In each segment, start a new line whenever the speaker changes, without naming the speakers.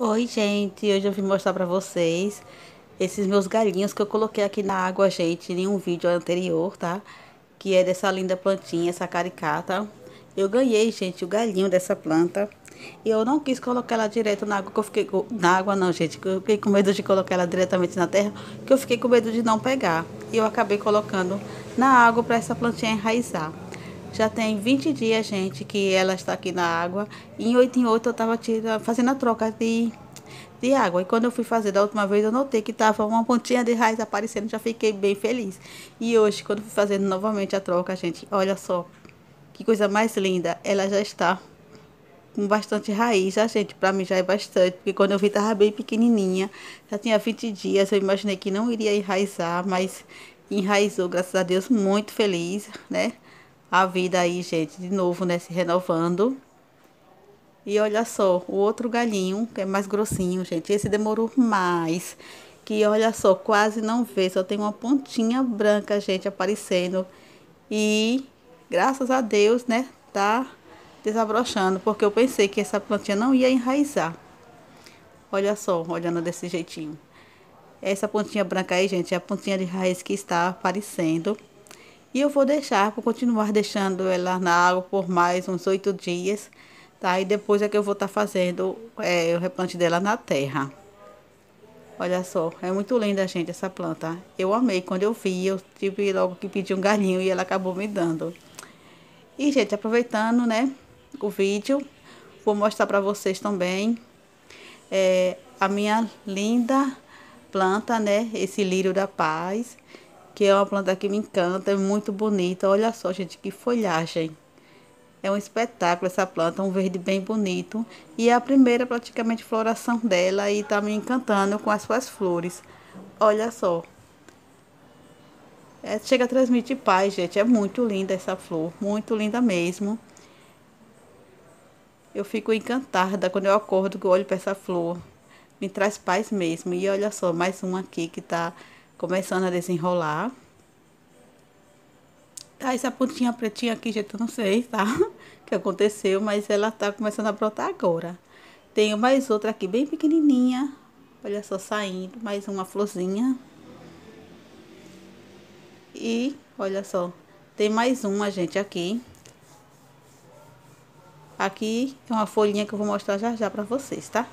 Oi, gente. Hoje eu vim mostrar pra vocês esses meus galinhos que eu coloquei aqui na água, gente, em um vídeo anterior, tá? Que é dessa linda plantinha, essa caricata. Eu ganhei, gente, o galinho dessa planta. E eu não quis colocar ela direto na água, que eu fiquei com... Na água não, gente, que eu fiquei com medo de colocar ela diretamente na terra, que eu fiquei com medo de não pegar. E eu acabei colocando na água para essa plantinha enraizar. Já tem 20 dias, gente, que ela está aqui na água. E em 8 em 8 eu estava fazendo a troca de, de água. E quando eu fui fazer da última vez, eu notei que estava uma pontinha de raiz aparecendo. Já fiquei bem feliz. E hoje, quando fui fazendo novamente a troca, gente, olha só. Que coisa mais linda. Ela já está com bastante raiz, já, gente. Pra mim já é bastante. Porque quando eu vi, estava bem pequenininha. Já tinha 20 dias. Eu imaginei que não iria enraizar, mas enraizou, graças a Deus, muito feliz, né? A vida aí, gente, de novo, né, se renovando. E olha só, o outro galinho, que é mais grossinho, gente, esse demorou mais. Que olha só, quase não vê, só tem uma pontinha branca, gente, aparecendo. E graças a Deus, né, tá desabrochando, porque eu pensei que essa plantinha não ia enraizar. Olha só, olhando desse jeitinho. Essa pontinha branca aí, gente, é a pontinha de raiz que está aparecendo. E eu vou deixar, vou continuar deixando ela na água por mais uns oito dias, tá? E depois é que eu vou estar tá fazendo é, o replante dela na terra. Olha só, é muito linda, gente, essa planta. Eu amei. Quando eu vi, eu tive logo que pedir um galinho e ela acabou me dando. E, gente, aproveitando, né, o vídeo, vou mostrar para vocês também é, a minha linda planta, né, esse lírio da paz que é uma planta que me encanta, é muito bonita. Olha só, gente, que folhagem. É um espetáculo essa planta, um verde bem bonito. E é a primeira praticamente floração dela e tá me encantando com as suas flores. Olha só. É, chega a transmitir paz, gente. É muito linda essa flor, muito linda mesmo. Eu fico encantada quando eu acordo que eu olho para essa flor. Me traz paz mesmo. E olha só, mais uma aqui que tá começando a desenrolar. Tá, essa pontinha pretinha aqui, gente, eu não sei, tá? O que aconteceu, mas ela tá começando a brotar agora. Tenho mais outra aqui, bem pequenininha. Olha só, saindo. Mais uma florzinha. E, olha só, tem mais uma, gente, aqui. Aqui é uma folhinha que eu vou mostrar já já pra vocês, tá?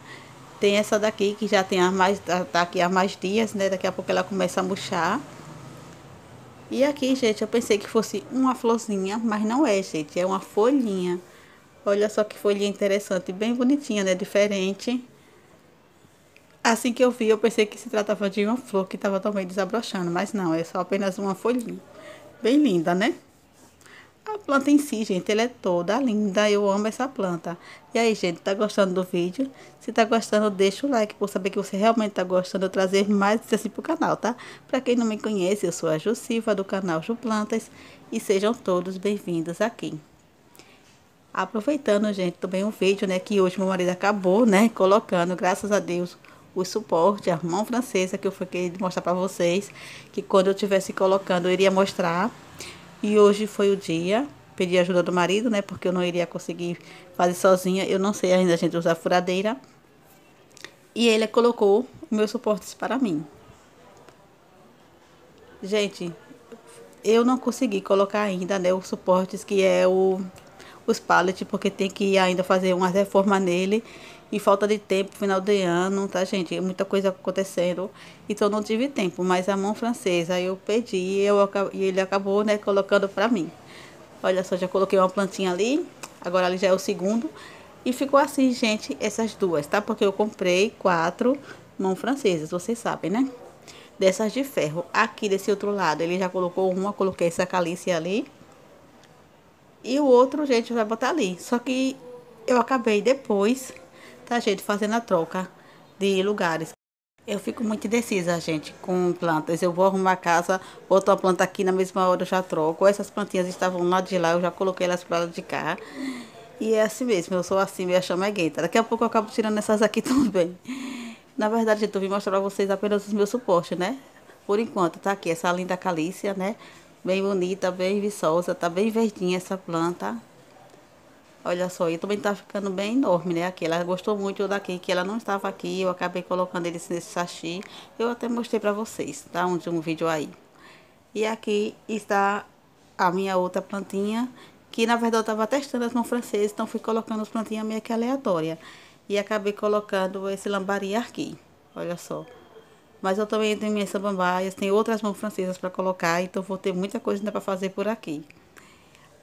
Tem essa daqui que já tem há mais, tá, tá aqui há mais dias, né? Daqui a pouco ela começa a murchar. E aqui, gente, eu pensei que fosse uma florzinha, mas não é, gente. É uma folhinha. Olha só que folhinha interessante, bem bonitinha, né? Diferente. Assim que eu vi, eu pensei que se tratava de uma flor que estava também desabrochando, mas não, é só apenas uma folhinha. Bem linda, né? A planta em si, gente, ela é toda linda. Eu amo essa planta. E aí, gente, tá gostando do vídeo? Se tá gostando, deixa o like por saber que você realmente tá gostando de trazer mais assim pro canal, tá? Pra quem não me conhece, eu sou a Jussiva do canal Ju Plantas e sejam todos bem-vindos aqui. Aproveitando, gente, também um vídeo, né, que hoje meu marido acabou, né, colocando, graças a Deus, o suporte, a mão francesa que eu fui querer mostrar para vocês, que quando eu tivesse colocando eu iria mostrar e hoje foi o dia. Pedi ajuda do marido, né? Porque eu não iria conseguir fazer sozinha. Eu não sei ainda, a gente, usar furadeira. E ele colocou meus suportes para mim. Gente, eu não consegui colocar ainda, né? Os suportes que é o os pallets, porque tem que ainda fazer uma reforma nele. E falta de tempo, final de ano, tá, gente? Muita coisa acontecendo. Então não tive tempo. Mas a mão francesa eu pedi e, eu, e ele acabou, né, colocando pra mim. Olha só, já coloquei uma plantinha ali. Agora ali já é o segundo. E ficou assim, gente, essas duas, tá? Porque eu comprei quatro mãos francesas, vocês sabem, né? Dessas de ferro. Aqui desse outro lado, ele já colocou uma, coloquei essa calice ali. E o outro, gente, vai botar ali. Só que eu acabei depois tá, gente, fazendo a troca de lugares. Eu fico muito indecisa, gente, com plantas. Eu vou arrumar a casa, boto a planta aqui, na mesma hora eu já troco. Essas plantinhas estavam lá de lá, eu já coloquei elas para lá de cá. E é assim mesmo, eu sou assim, minha chameguenta. Daqui a pouco eu acabo tirando essas aqui também. Na verdade, gente, eu vim mostrar para vocês apenas os meus suportes, né? Por enquanto, tá aqui essa linda calícia, né? Bem bonita, bem viçosa, tá bem verdinha essa planta. Olha só, e também tá ficando bem enorme, né? Aqui, ela gostou muito daqui, que ela não estava aqui, eu acabei colocando eles nesse sachê. Eu até mostrei pra vocês, tá? Um, um vídeo aí. E aqui está a minha outra plantinha, que na verdade eu tava testando as mãos francesas, então fui colocando as plantinhas meio que aleatória. E acabei colocando esse lambari aqui, olha só. Mas eu também tenho minhas samambaias, tem outras mãos francesas para colocar, então vou ter muita coisa ainda para fazer por aqui.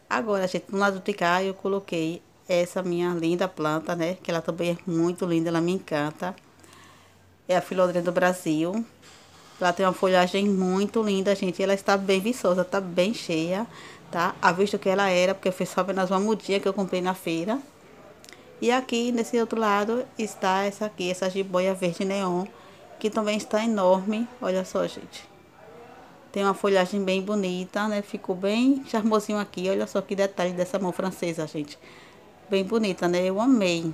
Agora, gente, no lado de cá eu coloquei essa minha linda planta, né? Que ela também é muito linda, ela me encanta. É a Filodrena do Brasil. Ela tem uma folhagem muito linda, gente. Ela está bem viçosa, tá bem cheia, tá? A vista que ela era, porque foi só apenas uma mudinha que eu comprei na feira. E aqui, nesse outro lado, está essa aqui, essa jiboia verde neon, que também está enorme. Olha só, gente. Tem uma folhagem bem bonita, né? Ficou bem charmosinho aqui. Olha só que detalhe dessa mão francesa, gente. Bem bonita, né? Eu amei.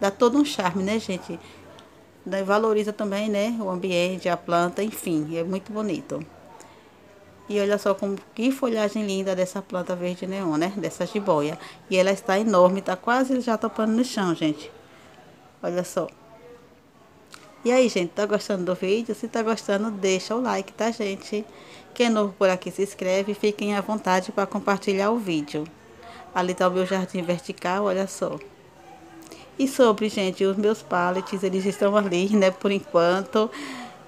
Dá todo um charme, né, gente? Daí valoriza também, né? O ambiente, a planta, enfim. É muito bonito. E olha só como que folhagem linda dessa planta verde neon, né? Dessa jiboia. E ela está enorme, tá quase já topando no chão, gente. Olha só. E aí, gente, tá gostando do vídeo? Se tá gostando, deixa o like, tá, gente? Quem é novo por aqui, se inscreve fiquem à vontade para compartilhar o vídeo. Ali tá o meu jardim vertical, olha só. E sobre, gente, os meus pallets, eles estão ali, né, por enquanto.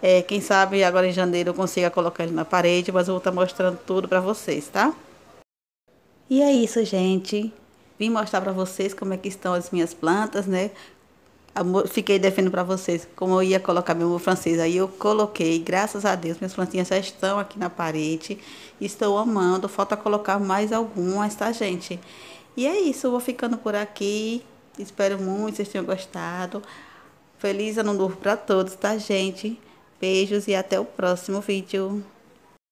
É, quem sabe agora em janeiro eu consiga colocar ele na parede, mas eu vou estar tá mostrando tudo para vocês, tá? E é isso, gente. Vim mostrar para vocês como é que estão as minhas plantas, né? Fiquei defendendo para vocês como eu ia colocar meu amor francês. Aí eu coloquei, graças a Deus, minhas plantinhas já estão aqui na parede. Estou amando, falta colocar mais algumas, tá, gente? E é isso, vou ficando por aqui. Espero muito que vocês tenham gostado. Feliz ano novo para todos, tá, gente? Beijos e até o próximo vídeo.